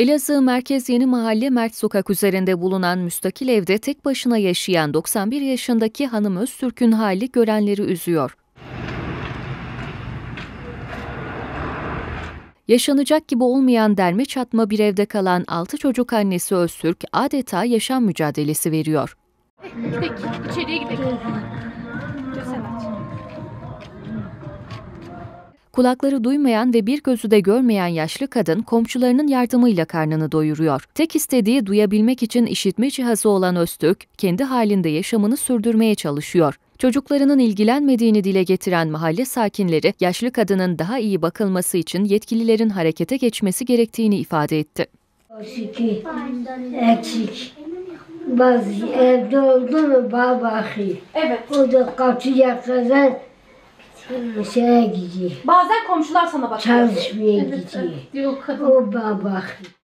Elazığ Merkez Yeni Mahalle Mert Sokak üzerinde bulunan müstakil evde tek başına yaşayan 91 yaşındaki hanım Öztürk'ün hali görenleri üzüyor. Yaşanacak gibi olmayan derme çatma bir evde kalan 6 çocuk annesi Öztürk adeta yaşam mücadelesi veriyor. Gidelim, içeriye gidelim. Kulakları duymayan ve bir gözü de görmeyen yaşlı kadın komşularının yardımıyla karnını doyuruyor. Tek istediği duyabilmek için işitme cihazı olan Öztürk, kendi halinde yaşamını sürdürmeye çalışıyor. Çocuklarının ilgilenmediğini dile getiren mahalle sakinleri, yaşlı kadının daha iyi bakılması için yetkililerin harekete geçmesi gerektiğini ifade etti. Çünkü eksik. Bazı evde oldu mu bakıyor. Evet. O da kapıya kadar şeye gidiyor. Bazen komşular sana bakıyor. Çalışmaya gidiyor. Diyor kadın. O bakıyor.